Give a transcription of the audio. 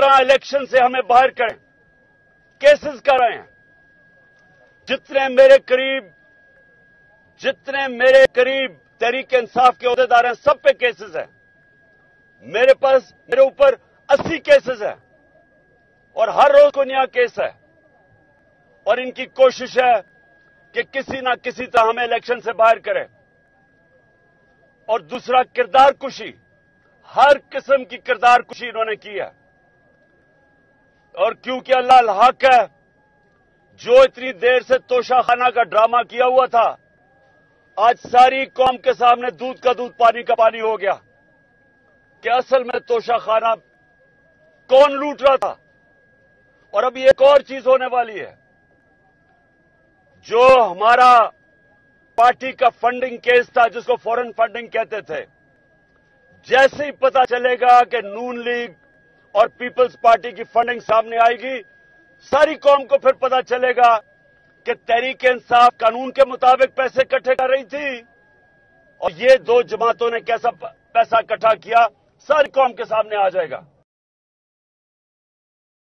तरह इलेक्शन से हमें बाहर करें। केसेस कर रहे हैं जितने मेरे करीब, जितने मेरे करीब तहरीक इंसाफ के अहदेदार हैं, सब पे केसेस हैं। मेरे पास, मेरे ऊपर 80 केसेस हैं। और हर रोज को नया केस है। और इनकी कोशिश है कि किसी ना किसी तरह हमें इलेक्शन से बाहर करें। और दूसरा, किरदार कुशी। हर किस्म की किरदार कुशी इन्होंने की है। और क्योंकि अल्लाह हक है, जो इतनी देर से तोशाखाना का ड्रामा किया हुआ था, आज सारी कौम के सामने दूध का दूध पानी का पानी हो गया कि असल में तोशाखाना कौन लूट रहा था। और अभी एक और चीज़ होने वाली है, जो हमारा पार्टी का फंडिंग केस था, जिसको फॉरेन फंडिंग कहते थे, जैसे ही पता चलेगा कि नून लीग और पीपल्स पार्टी की फंडिंग सामने आएगी। सारी कौम को फिर पता चलेगा कि तहरीक इंसाफ कानून के मुताबिक पैसे इकट्ठे कर रही थी और ये दो जमातों ने कैसा पैसा इकट्ठा किया, सारी कौम के सामने आ जाएगा।